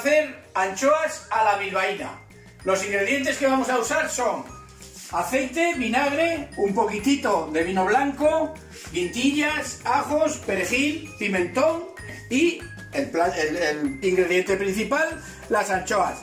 hacer anchoas a la bilbaína. Los ingredientes que vamos a usar son aceite, vinagre, un poquitito de vino blanco, guintillas, ajos, perejil, pimentón y el, ingrediente principal, las anchoas.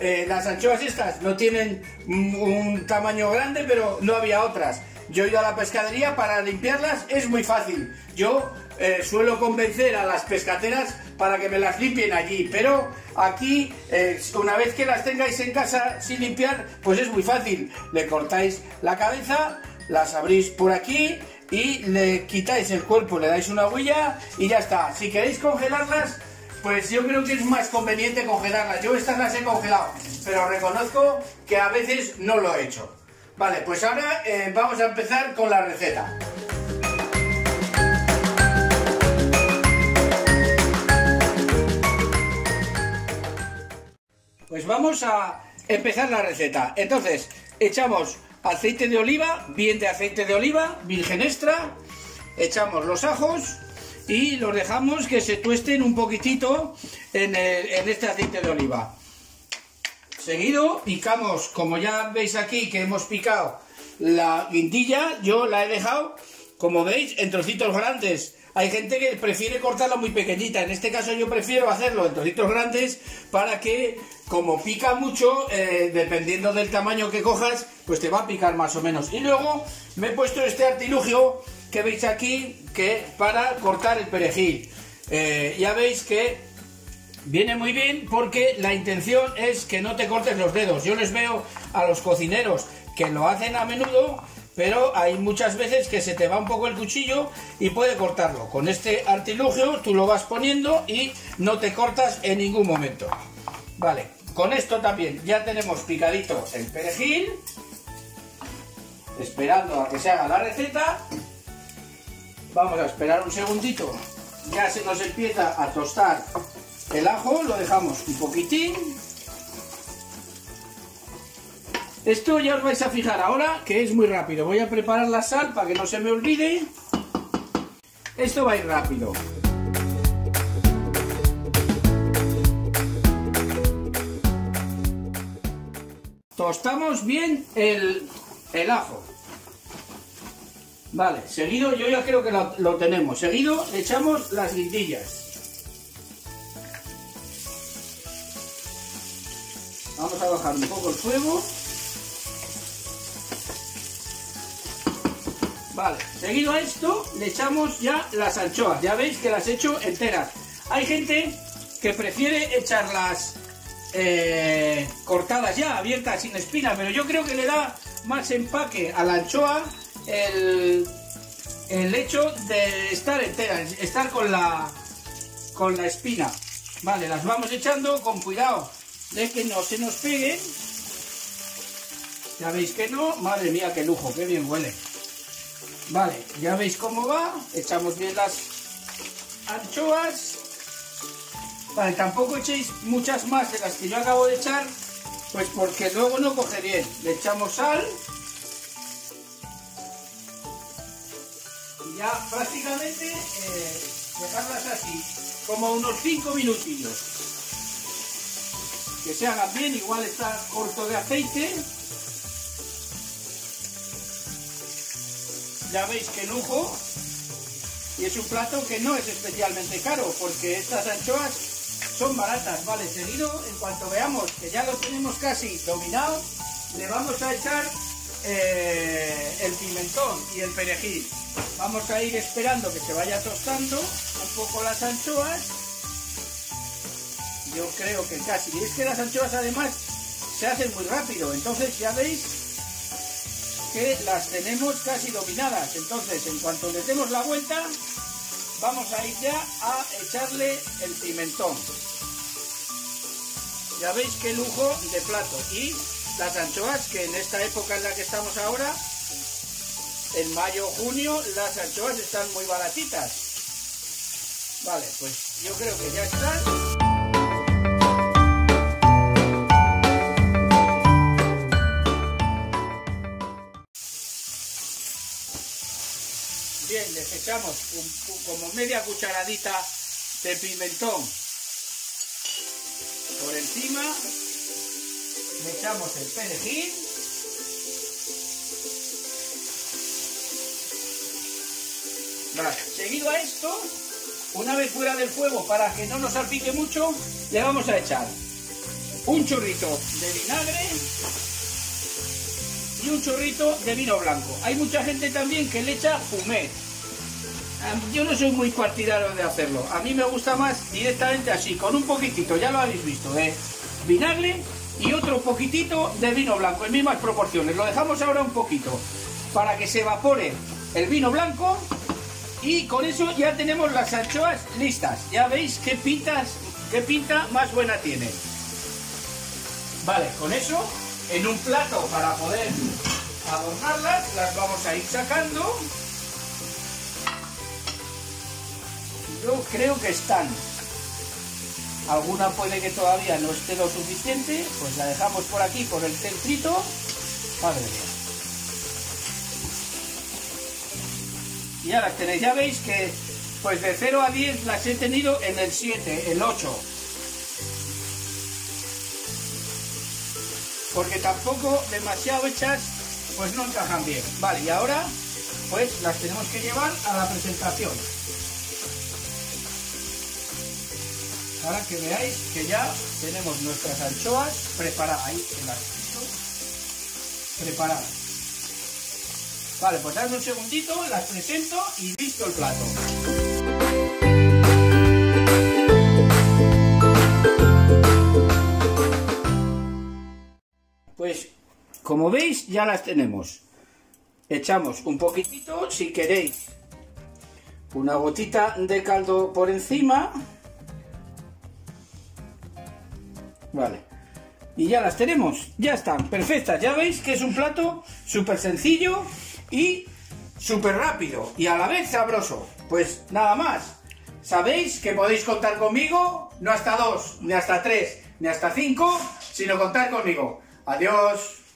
Eh, las anchoas estas no tienen un tamaño grande, pero no había otras. Yo he ido a la pescadería para limpiarlas, es muy fácil. Yo eh, suelo convencer a las pescateras para que me las limpien allí, pero aquí, eh, una vez que las tengáis en casa sin limpiar, pues es muy fácil. Le cortáis la cabeza, las abrís por aquí y le quitáis el cuerpo, le dais una huella y ya está. Si queréis congelarlas, pues yo creo que es más conveniente congelarlas. Yo estas las he congelado, pero reconozco que a veces no lo he hecho. Vale, pues ahora eh, vamos a empezar con la receta. Pues vamos a empezar la receta. Entonces, echamos aceite de oliva, bien de aceite de oliva, virgen extra, echamos los ajos y los dejamos que se tuesten un poquitito en, este aceite de oliva. Seguido picamos, como ya veis aquí que hemos picado la guindilla, yo la he dejado, como veis, en trocitos grandes hay gente que prefiere cortarla muy pequeñita. En este caso yo prefiero hacerlo en trocitos grandes para que, como pica mucho, eh, dependiendo del tamaño que cojas, pues te va a picar más o menos. Y luego me he puesto este artilugio que veis aquí, que para cortar el perejil. Eh, ya veis que viene muy bien porque la intención es que no te cortes los dedos. Yo les veo a los cocineros que lo hacen a menudo pero hay muchas veces que se te va un poco el cuchillo y puede cortarlo. Con este artilugio tú lo vas poniendo y no te cortas en ningún momento. Vale, con esto también ya tenemos picadito el perejil, esperando a que se haga la receta. Vamos a esperar un segundito, ya se nos empieza a tostar el ajo, lo dejamos un poquitín, esto ya os vais a fijar ahora que es muy rápido. Voy a preparar la sal para que no se me olvide. Esto va a ir rápido. Tostamos bien el, ajo. Vale, seguido yo ya creo que lo, lo tenemos. Seguido echamos las guindillas. Vamos a bajar un poco el fuego. Vale, seguido a esto le echamos ya las anchoas. Ya veis que las he hecho enteras. Hay gente que prefiere echarlas eh, cortadas ya, abiertas, sin espina, pero yo creo que le da más empaque a la anchoa el, el hecho de estar entera, estar con la, con la espina. Vale, las vamos echando con cuidado de que no se nos peguen. Ya veis que no, madre mía, qué lujo, qué bien huele. Vale, ya veis cómo va. Echamos bien las anchoas. Vale, tampoco echéis muchas más de las que yo acabo de echar, pues porque luego no coge bien. Le echamos sal. Y ya prácticamente eh, dejarlas así, como unos 5 minutillos. Que se hagan bien, igual está corto de aceite. Ya veis que lujo. Y es un plato que no es especialmente caro porque estas anchoas son baratas, vale, seguido en cuanto veamos que ya lo tenemos casi dominado le vamos a echar eh, el pimentón y el perejil. Vamos a ir esperando que se vaya tostando un poco las anchoas. Yo creo que casi, y es que las anchoas además se hacen muy rápido, entonces ya veis que las tenemos casi dominadas. Entonces, en cuanto le demos la vuelta, vamos a ir ya a echarle el pimentón. Ya veis qué lujo de plato. Y las anchoas, que en esta época en la que estamos ahora, en mayo, junio, las anchoas están muy baratitas. Vale, pues yo creo que ya están. Echamos como media cucharadita de pimentón por encima le echamos el perejil. Seguido a esto, una vez fuera del fuego para que no nos salpique mucho, le vamos a echar un chorrito de vinagre y un chorrito de vino blanco. Hay mucha gente también que le echa fumet. Yo no soy muy partidario de hacerlo. A mí me gusta más directamente así, con un poquitito, ya lo habéis visto, de vinagre y otro poquitito de vino blanco, en mismas proporciones. Lo dejamos ahora un poquito para que se evapore el vino blanco y con eso ya tenemos las anchoas listas. Ya veis qué pintas, qué pinta más buena tiene. Vale, con eso en un plato para poder adornarlas, las vamos a ir sacando. Creo que están. Alguna puede que todavía no esté lo suficiente, pues la dejamos por aquí, por el centrito. Madre mía. Y las tenéis, ya veis que pues de 0 a 10 las he tenido en el 7, el 8. Porque tampoco demasiado hechas pues no encajan bien. Vale, y ahora pues las tenemos que llevar a la presentación. Para que veáis que ya tenemos nuestras anchoas preparadas. Ahí en las preparadas. Vale, pues dadme un segundito, las presento y listo el plato. Pues, como veis, ya las tenemos. Echamos un poquitito, si queréis, una gotita de caldo por encima. Vale. Y ya las tenemos, ya están, perfectas. Ya veis que es un plato súper sencillo y súper rápido y a la vez sabroso. Pues nada más. Sabéis que podéis contar conmigo, no hasta dos, ni hasta tres, ni hasta cinco, sino contar conmigo. Adiós.